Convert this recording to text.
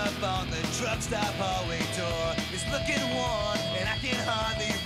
up on the truck stop hallway door. It's looking warm, and I can hardly